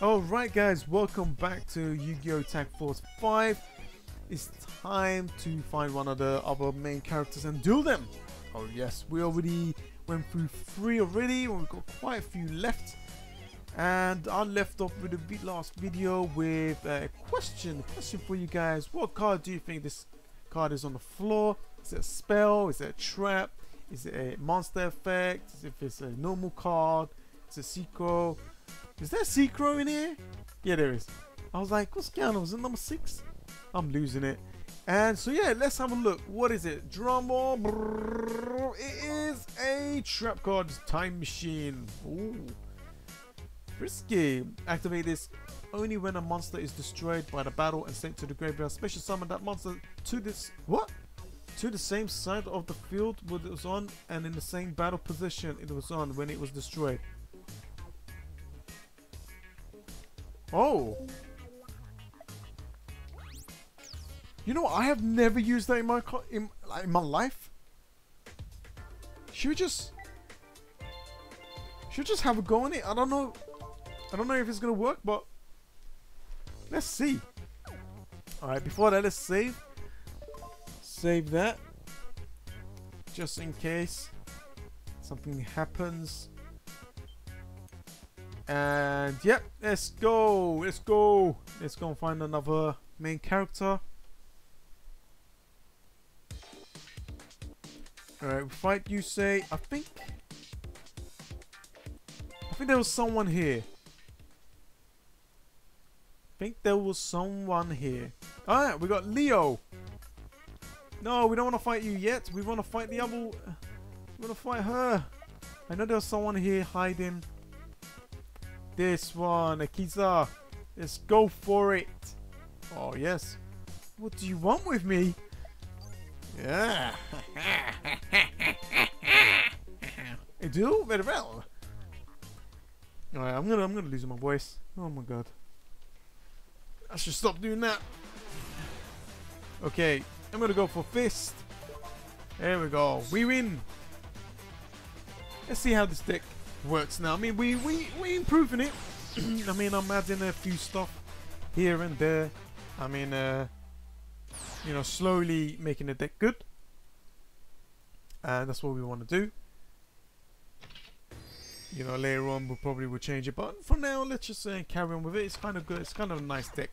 Alright guys, welcome back to Yu-Gi-Oh! Tag Force 5. It's time to find one of the other main characters and duel them. Oh yes, we already went through three already, we've got quite a few left. And I left off with the last video with a question, a question for you guys. What card do you think this card is on the floor? Is it a spell? Is it a trap? Is it a monster effect? If it's a normal card? Is it Secret? Is there Secret in here? Yeah, there is. I was like, what's going on? Was it number six? I'm losing it. And so yeah, let's have a look. What is it? Drum roll. It is a trap card time machine. Ooh. Risky. Activate this only when a monster is destroyed by the battle and sent to the graveyard. Special summon that monster to this what? To the same side of the field where it was on and in the same battle position it was on when it was destroyed. Oh. You know, I have never used that in my in, in my life. Should we just should we just have a go on it? I don't know. I don't know if it's gonna work, but let's see. All right, before that, let's save. Save that, just in case something happens. And yep, let's go. Let's go. Let's go and find another main character. Alright, fight you say. I think I think there was someone here. I think there was someone here. Alright, we got Leo. No, we don't want to fight you yet. We want to fight the other. We want to fight her. I know there's someone here hiding. This one, Akiza. Let's go for it. Oh, yes. What do you want with me? Yeah. I do? Very well. Alright, I'm gonna I'm gonna lose my voice. Oh my god. I should stop doing that. Okay, I'm gonna go for fist. There we go. We win. Let's see how this deck works now. I mean, we we we improving it. I mean, I'm adding a few stuff here and there. I mean, uh, you know, slowly making the deck good, and that's what we want to do. You know, later on we'll probably will change it, but for now, let's just uh, carry on with it. It's kind of good. It's kind of a nice deck.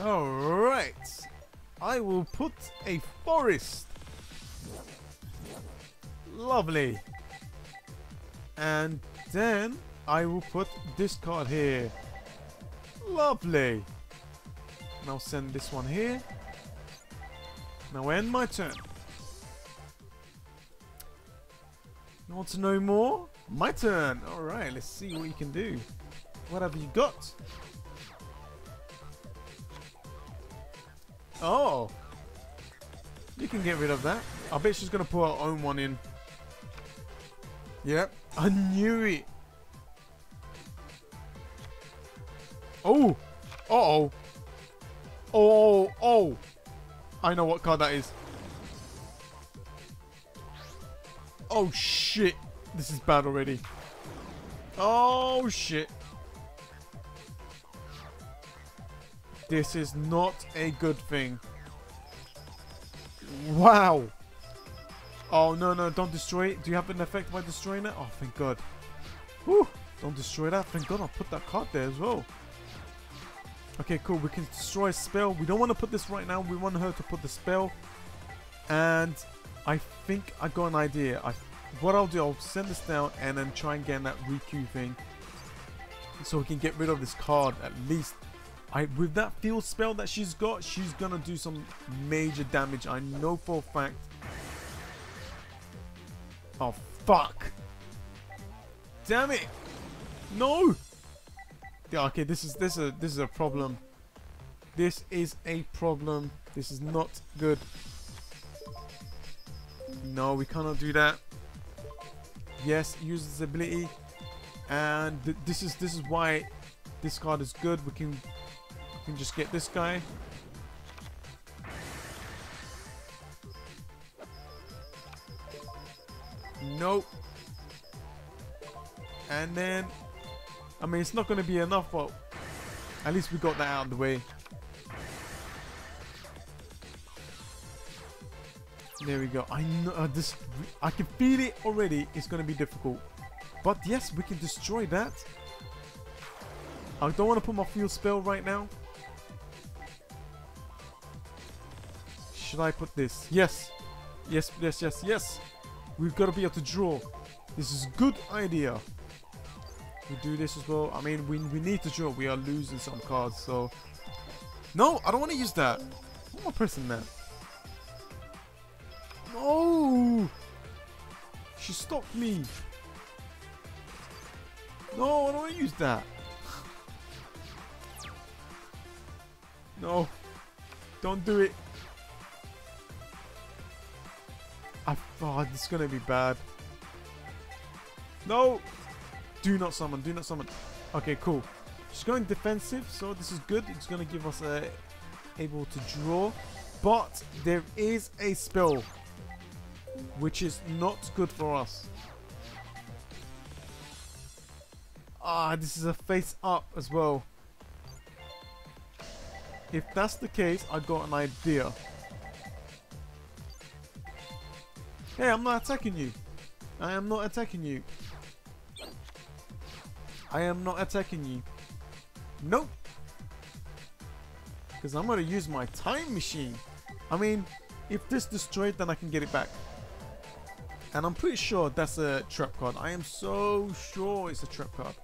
All right, I will put a forest. Lovely. And then I will put this card here. Lovely. Now send this one here. Now end my turn. You want to know more? My turn. Alright, let's see what you can do. What have you got? Oh. You can get rid of that. I bet she's going to put her own one in. Yep. I knew it. Oh. Uh oh. Oh, oh. I know what card that is. Oh, shit. This is bad already. Oh, shit. This is not a good thing. Wow. Oh, no, no, don't destroy it. Do you have an effect by destroying it? Oh, thank God. Whew. Don't destroy that. Thank God I'll put that card there as well. Okay, cool. We can destroy a spell. We don't want to put this right now. We want her to put the spell. And I think I got an idea. I, what I'll do, I'll send this down and then try and get that Riku thing. So we can get rid of this card at least. I, with that field spell that she's got, she's going to do some major damage. I know for a fact. Oh, fuck. Damn it. No. Okay, this is this is a, this is a problem. This is a problem. This is not good. No, we cannot do that. Yes, use this ability, and th this is this is why this card is good. We can we can just get this guy. Nope. And then I mean, it's not going to be enough, but at least we got that out of the way. There we go. I know uh, this. I can feel it already. It's going to be difficult. But yes, we can destroy that. I don't want to put my field spell right now. Should I put this? Yes. Yes, yes, yes, yes. We've got to be able to draw. This is a good idea. We do this as well. I mean, we, we need to draw. We are losing some cards, so... No, I don't want to use that. Why am I pressing that? No! She stopped me. No, I don't want to use that. no. Don't do it. I thought this is going to be bad. No! Do not summon, do not summon. Okay, cool. She's going defensive, so this is good. It's going to give us a able to draw. But there is a spell which is not good for us. Ah, this is a face up as well. If that's the case, I got an idea. Hey, I'm not attacking you. I am not attacking you. I am not attacking you. Nope. Because I'm going to use my time machine. I mean, if this destroyed, then I can get it back. And I'm pretty sure that's a trap card. I am so sure it's a trap card.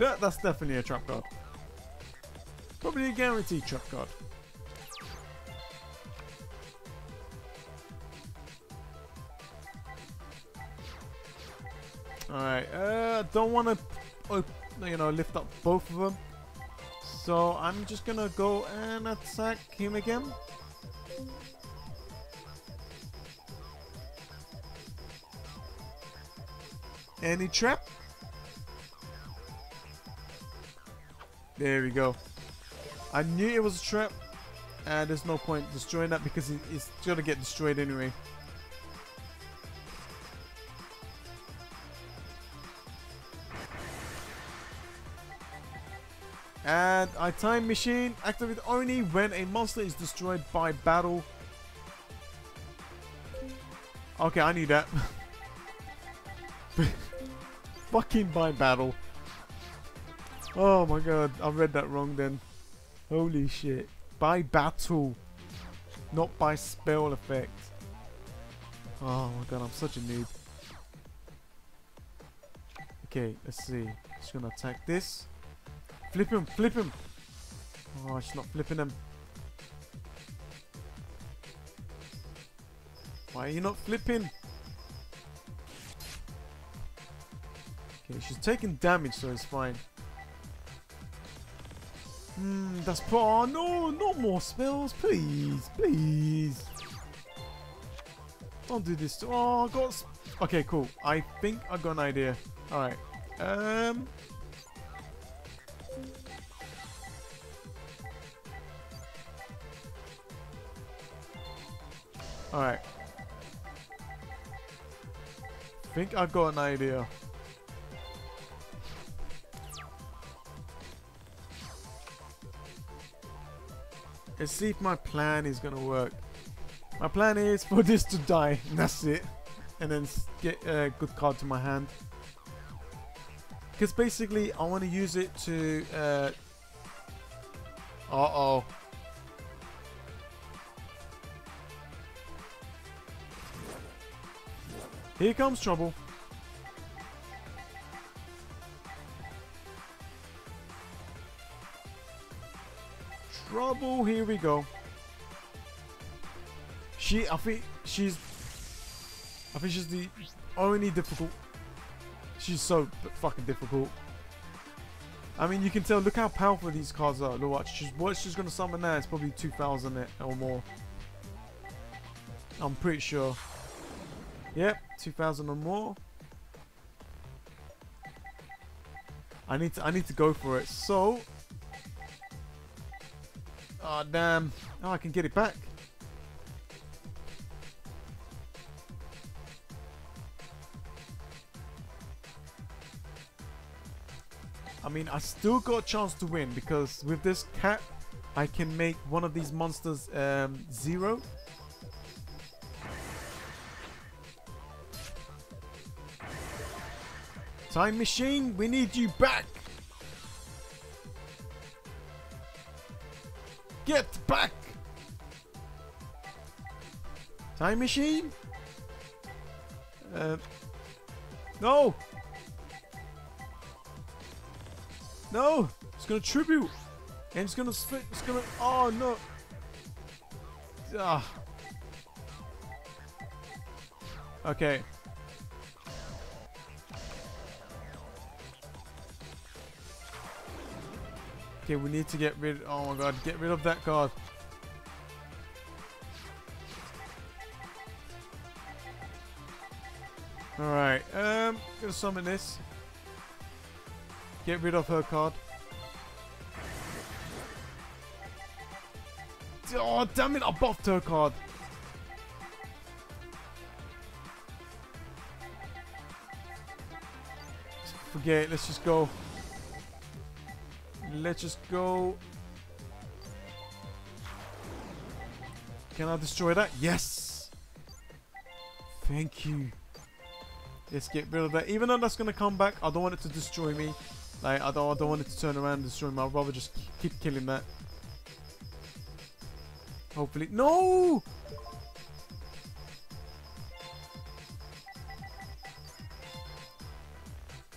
Yeah, that's definitely a trap card. Probably a guaranteed trap card. Alright, uh, don't want to, you know, lift up both of them. So I'm just gonna go and attack him again. Any trap? There we go. I knew it was a trap. And there's no point destroying that because it's gonna get destroyed anyway. And I time machine activate only when a monster is destroyed by battle. Okay, I knew that. Fucking by battle. Oh my god, I read that wrong then. Holy shit. By battle. Not by spell effect. Oh my god, I'm such a noob. Okay, let's see. Just gonna attack this. Flip him, flip him! Oh, she's not flipping him. Why are you not flipping? Okay, she's taking damage, so it's fine. Hmm, that's oh no, no more spells, please, please. Don't do this. oh, I got. Okay, cool. I think I got an idea. All right. Um. All right. Think I've got an idea. Let's see if my plan is gonna work. My plan is for this to die, and that's it. And then get a good card to my hand. Because basically, I want to use it to... Uh, uh-oh. Here comes trouble. trouble. Here we go. She, I think she's, I think she's the only difficult. She's so fucking difficult. I mean, you can tell. Look how powerful these cards are. Look, watch. She's what she's gonna summon now. It's probably 2,000 or more. I'm pretty sure. Yep, 2,000 or more. I need to. I need to go for it. So Oh, damn. Oh, I can get it back. I mean, I still got a chance to win because with this cat, I can make one of these monsters um, zero. Time machine, we need you back. Get back. Time machine. Uh, no. No! It's gonna tribute! And it's gonna split, it's gonna, oh no! Ah. Okay. Okay, we need to get rid, oh my god, get rid of that card. Alright, um, gonna summon this. Get rid of her card. Oh, damn it, I buffed her card. Forget it, let's just go. Let's just go. Can I destroy that? Yes! Thank you. Let's get rid of that. Even though that's going to come back, I don't want it to destroy me. Like, I don't, I don't want it to turn around and destroy me. I'd rather just keep killing that. Hopefully. No!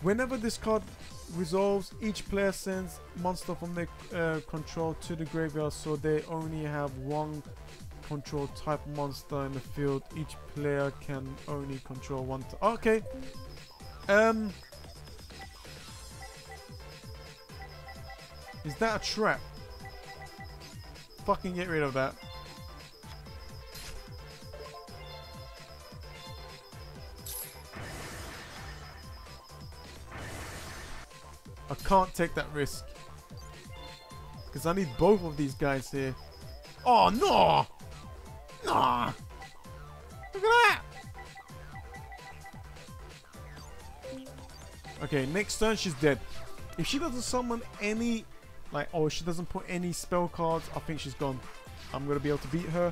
Whenever this card resolves, each player sends monster from their uh, control to the graveyard so they only have one control type monster in the field. Each player can only control one. okay. Um. Is that a trap? Fucking get rid of that. Can't take that risk. Because I need both of these guys here. Oh, no! No! Look at that! Okay, next turn she's dead. If she doesn't summon any like, oh, she doesn't put any spell cards. I think she's gone. I'm going to be able to beat her.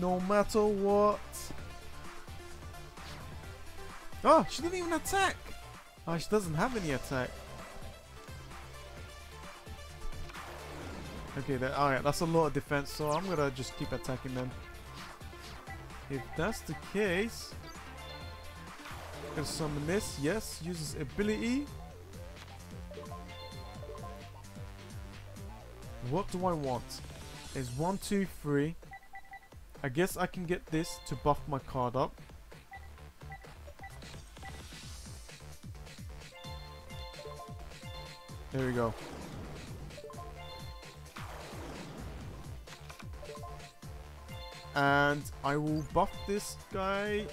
No matter what. Oh, she didn't even attack. Oh, she doesn't have any attack. Okay, that, alright, that's a lot of defense, so I'm gonna just keep attacking them. If that's the case, I'm summon this. Yes, uses ability. What do I want? Is one, two, three. I guess I can get this to buff my card up. There we go. And I will buff this guy.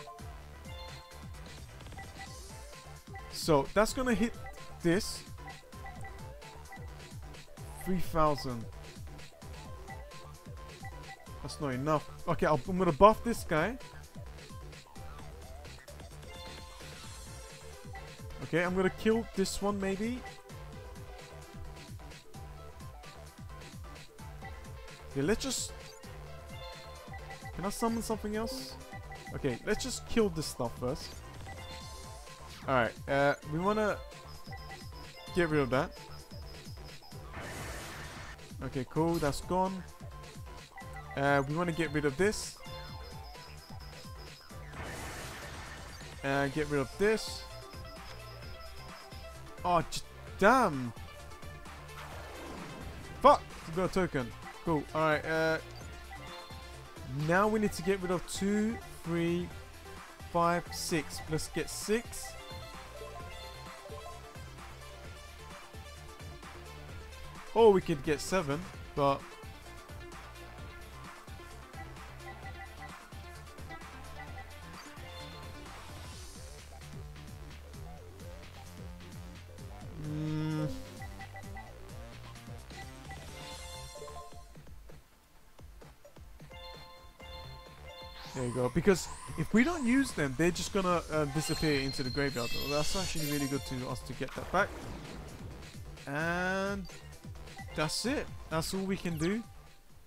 So that's gonna hit this. 3,000. That's not enough. Okay, i am gonna buff this guy. Okay, I'm gonna kill this one maybe. Okay, let's just... Can I summon something else? Okay, let's just kill this stuff first. Alright, uh, we wanna get rid of that. Okay, cool. That's gone. Uh, we want to get rid of this. And uh, get rid of this. Oh, damn. Fuck! We got a token. Cool. Alright, uh... Now we need to get rid of two, three, five, six. Let's get six. Or we could get seven, but... There you go. Because if we don't use them, they're just gonna uh, disappear into the graveyard. That's actually really good to us to get that back. And that's it. That's all we can do.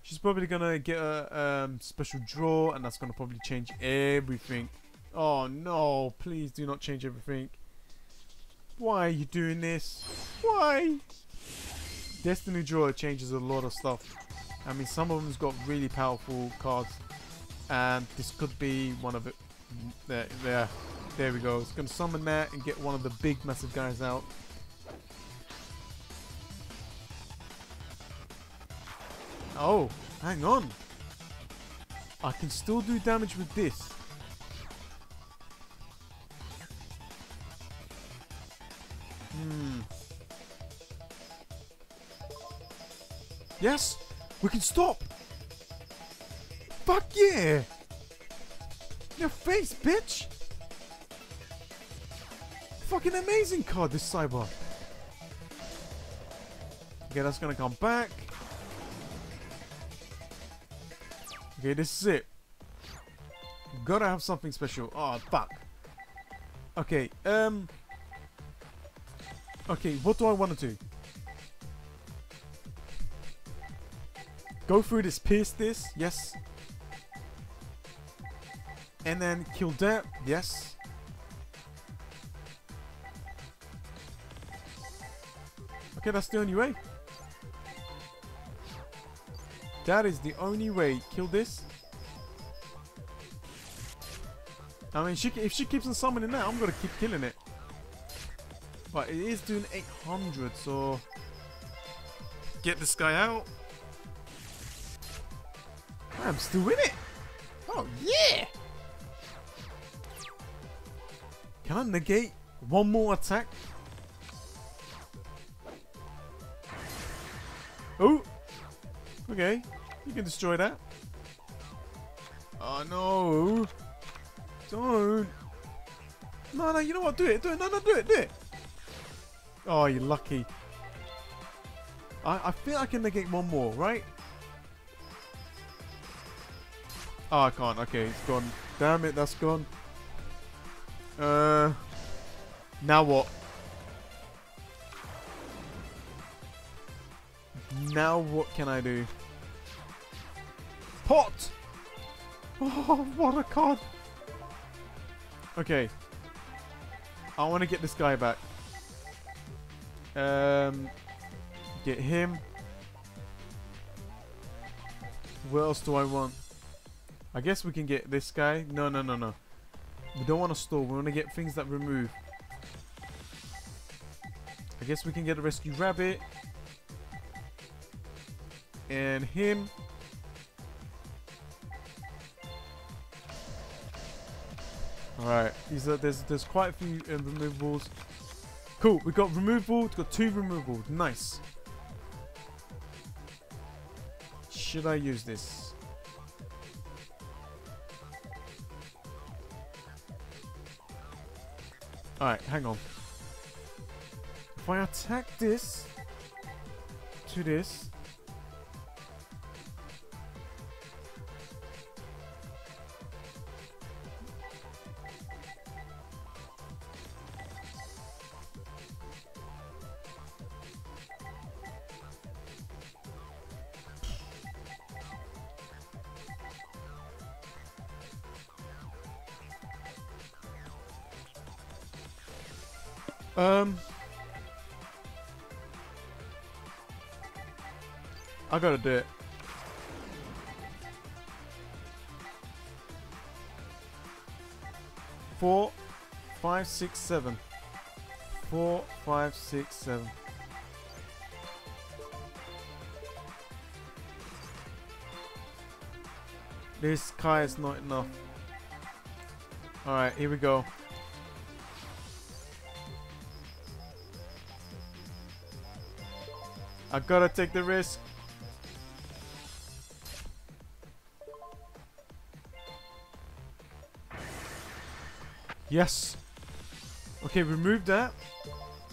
She's probably gonna get a um, special draw, and that's gonna probably change everything. Oh no! Please do not change everything. Why are you doing this? Why? Destiny Drawer changes a lot of stuff. I mean, some of them's got really powerful cards, and this could be one of it. There, there, there we go. It's gonna summon that and get one of the big, massive guys out. Oh, hang on. I can still do damage with this. Hmm. Yes, we can stop. Fuck yeah. Your face, bitch. Fucking amazing card, this Cyber. Okay, that's gonna come back. Okay, this is it. Gotta have something special. Oh, fuck. Okay, um... Okay, what do I want to do? Go through this, pierce this, yes. And then kill that, yes. Okay, that's the only way. That is the only way. Kill this. I mean, she, if she keeps on summoning that, I'm gonna keep killing it. But it is doing 800, so... Get this guy out. I'm still in it. Oh, yeah! Can I negate one more attack? Oh! Okay, you can destroy that. Oh no! Don't! No, no, you know what? Do it, do it, no, no, do it, do it! Oh, you're lucky. I, I feel I can negate one more, right? Oh, I can't. Okay, it's gone. Damn it, that's gone. Uh, now what? Now what can I do? Pot! Oh, what a card! Okay. I want to get this guy back. Um, get him. What else do I want? I guess we can get this guy. No, no, no, no. We don't want to store. We want to get things that remove. I guess we can get a rescue rabbit. And him. Alright, these are there's there's quite a few uh, removables. Cool, we got removal, we got two removals, Nice. Should I use this? Alright, hang on. If I attack this to this, I gotta do it. Four, five, six, seven. Four, five, six, seven. This Kai is not enough. Alright, here we go. I gotta take the risk. Yes. Okay, remove that.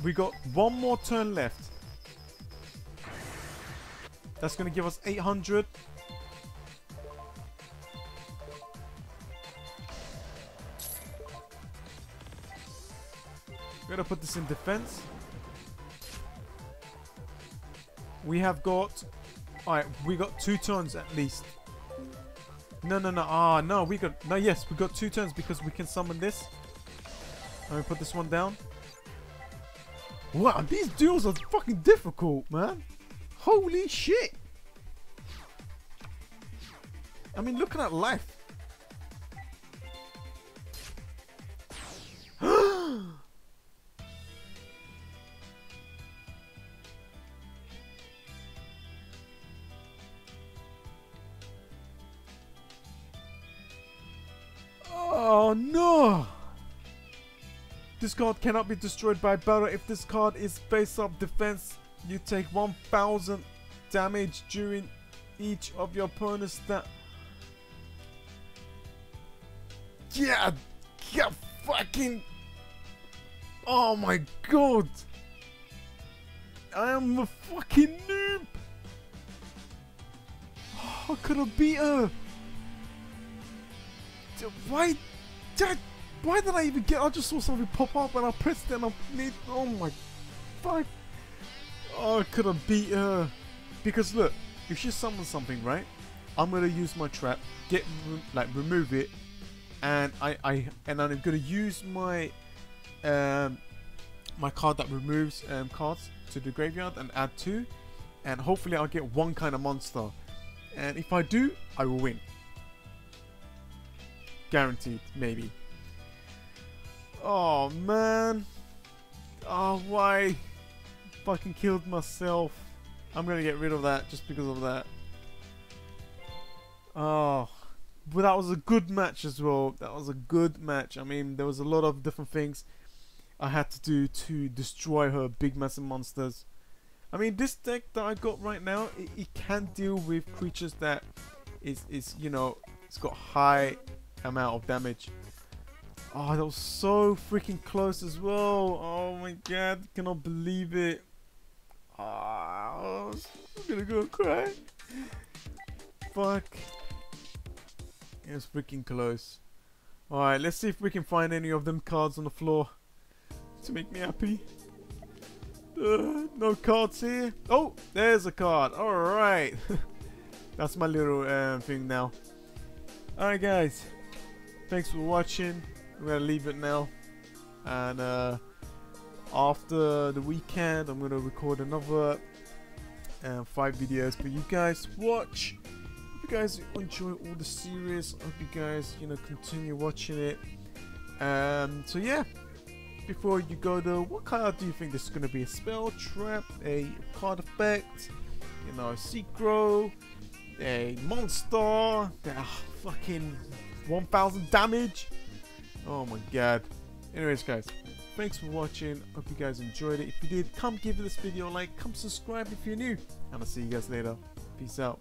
We got one more turn left. That's going to give us 800. We're going to put this in defense. We have got... Alright, we got two turns at least. No, no, no. Ah, no, we got... No, yes, we got two turns because we can summon this. Let me put this one down. Wow, these duels are fucking difficult, man. Holy shit. I mean, looking at life. This card cannot be destroyed by battle. If this card is face up defense, you take 1000 damage during each of your opponent's that. Yeah, yeah, fucking. Oh my god. I am a fucking noob. How could I beat her? Why? Did why did I even get? I just saw something pop up and I pressed it and I need. Oh my fuck! Oh, I could have beat her. Because look, if she summons something, right? I'm gonna use my trap, get like remove it, and I I and I'm gonna use my um my card that removes um, cards to the graveyard and add two, and hopefully I'll get one kind of monster. And if I do, I will win. Guaranteed, maybe. Oh man. Oh why? Fucking killed myself. I'm gonna get rid of that just because of that. Oh. But that was a good match as well. That was a good match. I mean, there was a lot of different things I had to do to destroy her big massive monsters. I mean, this deck that I got right now, it, it can deal with creatures that is, is, you know, it's got high amount of damage. Oh, that was so freaking close as well. Oh my god, cannot believe it. Oh, I'm gonna go cry. Fuck. It was freaking close. Alright, let's see if we can find any of them cards on the floor to make me happy. Uh, no cards here. Oh, there's a card. Alright. That's my little uh, thing now. Alright guys. Thanks for watching. I'm gonna leave it now. And uh, after the weekend, I'm gonna record another uh, five videos for you guys watch. Hope you guys enjoy all the series. Hope you guys, you know, continue watching it. Um, so yeah, before you go though, what card do you think this is gonna be? A spell, trap, a card effect, you know, a Synchro, a monster, that fucking 1000 damage. Oh my god. Anyways guys, thanks for watching. Hope you guys enjoyed it. If you did, come give this video a like, come subscribe if you're new. And I'll see you guys later. Peace out.